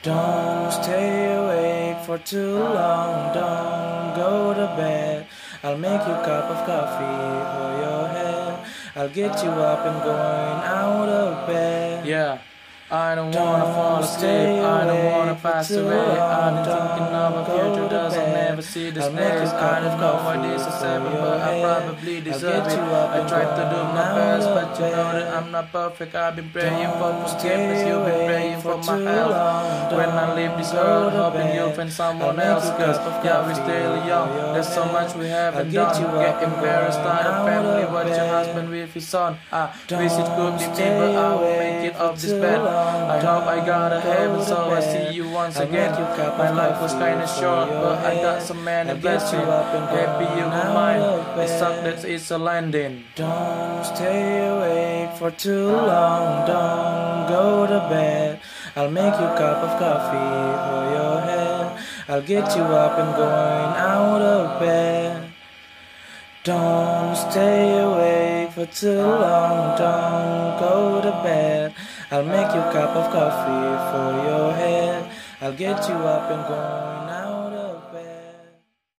Don't stay awake for too long, don't go to bed. I'll make you a cup of coffee for your head. I'll get you up and going out of bed. Yeah. I don't wanna fall asleep, I don't wanna pass away. I've been thinking of a future, does I'll never see this next. I don't know why this is but I probably deserve it. I tried to do my best, you know that I'm not perfect. I've been praying for forgiveness, you've been praying for my health. When I leave this world, hoping you'll find someone else. Cause yeah, we're still young, there's so much we haven't done. You get embarrassed, I have family, watch your husband with his son. I wish it could be me, but I will make it up this bed. I hope I got a heaven, so I see you once again. My life was kinda short, but I got so many blessings. Happy you were mine. It sucked that it's a landing. Don't stay for too long, don't go to bed. I'll make you a cup of coffee for your head. I'll get you up and going out of bed. Don't stay awake for too long, don't go to bed. I'll make you a cup of coffee for your head. I'll get you up and going